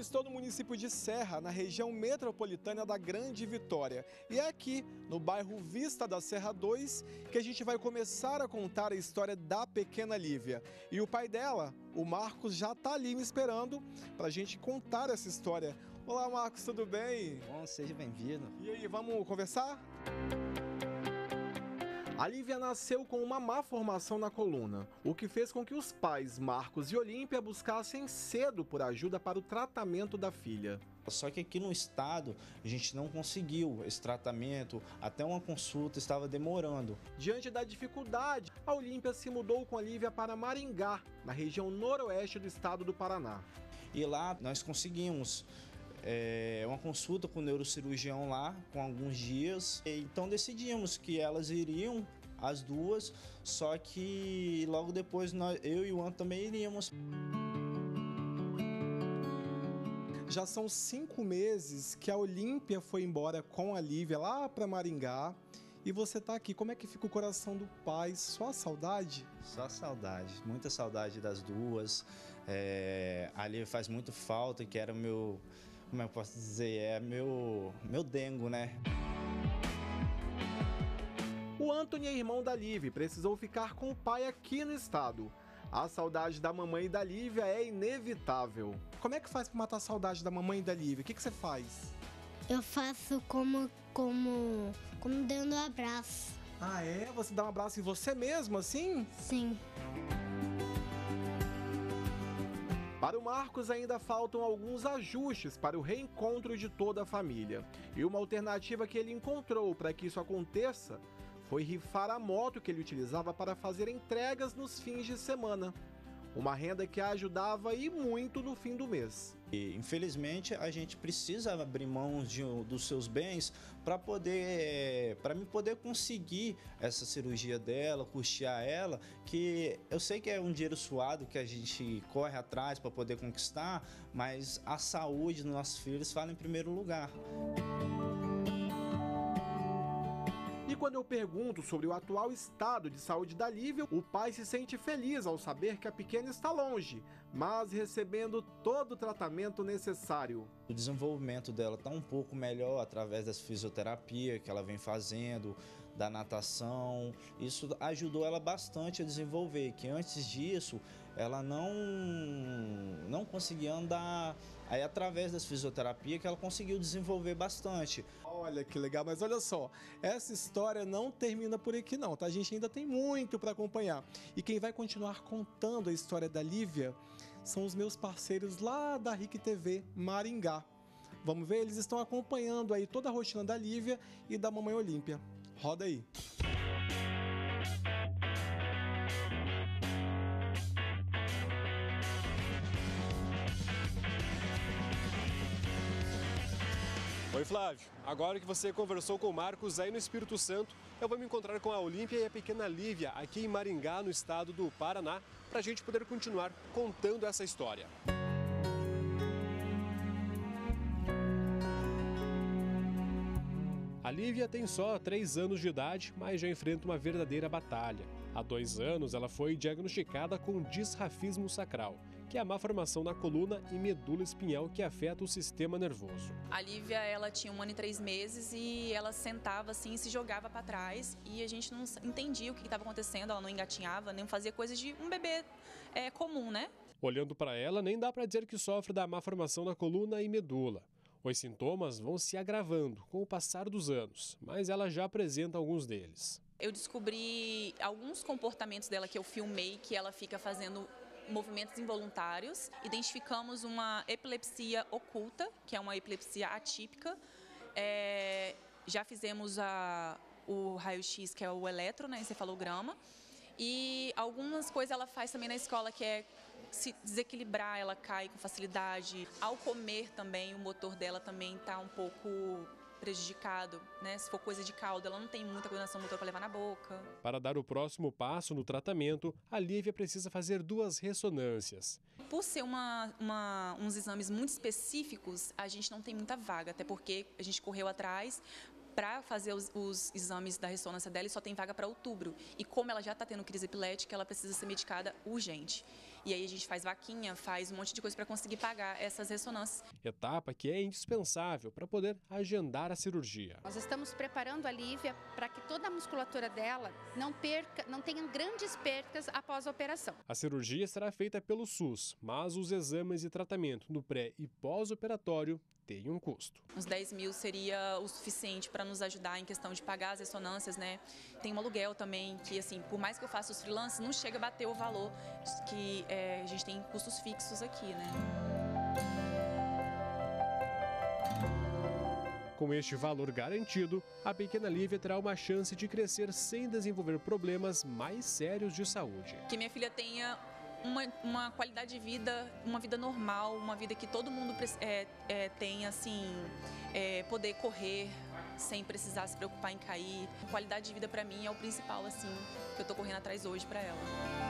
estou no município de Serra, na região metropolitana da Grande Vitória. E é aqui, no bairro Vista da Serra 2, que a gente vai começar a contar a história da pequena Lívia. E o pai dela, o Marcos, já está ali me esperando para a gente contar essa história. Olá, Marcos, tudo bem? Bom, seja bem-vindo. E aí, vamos conversar? A Lívia nasceu com uma má formação na coluna, o que fez com que os pais, Marcos e Olímpia, buscassem cedo por ajuda para o tratamento da filha. Só que aqui no estado a gente não conseguiu esse tratamento, até uma consulta estava demorando. Diante da dificuldade, a Olímpia se mudou com a Lívia para Maringá, na região noroeste do estado do Paraná. E lá nós conseguimos é, uma consulta com o neurocirurgião lá, com alguns dias. Então decidimos que elas iriam, as duas, só que logo depois nós, eu e o Anto também iríamos. Já são cinco meses que a Olímpia foi embora com a Lívia lá para Maringá. E você está aqui, como é que fica o coração do pai? Só saudade? Só saudade, muita saudade das duas. É, a Lívia faz muito falta, que era o meu, como eu posso dizer, é meu, meu dengo, né? O Anthony é irmão da Liv, precisou ficar com o pai aqui no estado. A saudade da mamãe e da Lívia é inevitável. Como é que faz para matar a saudade da mamãe e da Lívia? O que, que você faz? Eu faço como, como, como dando um abraço. Ah, é? Você dá um abraço em você mesmo, assim? Sim. Para o Marcos ainda faltam alguns ajustes para o reencontro de toda a família. E uma alternativa que ele encontrou para que isso aconteça foi rifar a moto que ele utilizava para fazer entregas nos fins de semana. Uma renda que a ajudava e muito no fim do mês. E, infelizmente a gente precisa abrir mão de, dos seus bens para poder para me poder conseguir essa cirurgia dela, custear ela, que eu sei que é um dinheiro suado que a gente corre atrás para poder conquistar, mas a saúde dos nossos filhos fala em primeiro lugar. Quando eu pergunto sobre o atual estado de saúde da Lívia, o pai se sente feliz ao saber que a pequena está longe, mas recebendo todo o tratamento necessário. O desenvolvimento dela está um pouco melhor através das fisioterapia que ela vem fazendo, da natação. Isso ajudou ela bastante a desenvolver, que antes disso ela não, não conseguia andar. Aí através das fisioterapia que ela conseguiu desenvolver bastante. Olha que legal, mas olha só, essa história não termina por aqui não, tá? A gente ainda tem muito para acompanhar. E quem vai continuar contando a história da Lívia são os meus parceiros lá da RIC TV Maringá. Vamos ver, eles estão acompanhando aí toda a rotina da Lívia e da Mamãe Olímpia. Roda aí. Oi Flávio, agora que você conversou com o Marcos aí no Espírito Santo, eu vou me encontrar com a Olímpia e a pequena Lívia aqui em Maringá, no estado do Paraná, para a gente poder continuar contando essa história. A Lívia tem só 3 anos de idade, mas já enfrenta uma verdadeira batalha. Há dois anos, ela foi diagnosticada com disrafismo sacral, que é a má formação na coluna e medula espinhal que afeta o sistema nervoso. A Lívia, ela tinha um ano e três meses e ela sentava assim e se jogava para trás e a gente não entendia o que estava acontecendo, ela não engatinhava, nem fazia coisas de um bebê é, comum, né? Olhando para ela, nem dá para dizer que sofre da má formação na coluna e medula. Os sintomas vão se agravando com o passar dos anos, mas ela já apresenta alguns deles. Eu descobri alguns comportamentos dela que eu filmei que ela fica fazendo movimentos involuntários. Identificamos uma epilepsia oculta, que é uma epilepsia atípica. É, já fizemos a, o raio-x, que é o eletroencefalograma. Né, e algumas coisas ela faz também na escola, que é se desequilibrar, ela cai com facilidade. Ao comer também, o motor dela também está um pouco prejudicado, né? Se for coisa de caldo, ela não tem muita coordenação motor para levar na boca. Para dar o próximo passo no tratamento, a Lívia precisa fazer duas ressonâncias. Por ser uma, uma, uns exames muito específicos, a gente não tem muita vaga, até porque a gente correu atrás para fazer os, os, exames da ressonância dela e só tem vaga para outubro. E como ela já está tendo crise epilética, ela precisa ser medicada urgente. E aí a gente faz vaquinha, faz um monte de coisa para conseguir pagar essas ressonâncias. Etapa que é indispensável para poder agendar a cirurgia. Nós estamos preparando a Lívia para que toda a musculatura dela não perca, não tenha grandes percas após a operação. A cirurgia será feita pelo SUS, mas os exames e tratamento no pré e pós-operatório têm um custo. Uns 10 mil seria o suficiente para nos ajudar em questão de pagar as ressonâncias, né? Tem um aluguel também, que assim, por mais que eu faça os freelances, não chega a bater o valor que é, a gente tem custos fixos aqui, né? Com este valor garantido, a pequena Lívia terá uma chance de crescer sem desenvolver problemas mais sérios de saúde. Que minha filha tenha uma, uma qualidade de vida, uma vida normal, uma vida que todo mundo é, é, tem, assim, é, poder correr sem precisar se preocupar em cair. Qualidade de vida para mim é o principal, assim, que eu tô correndo atrás hoje para ela.